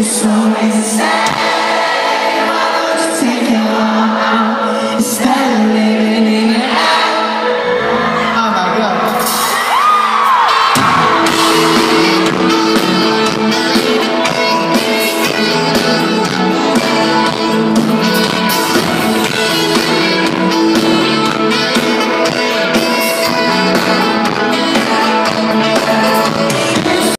It's always the same. Why don't you take it all out? It's better living.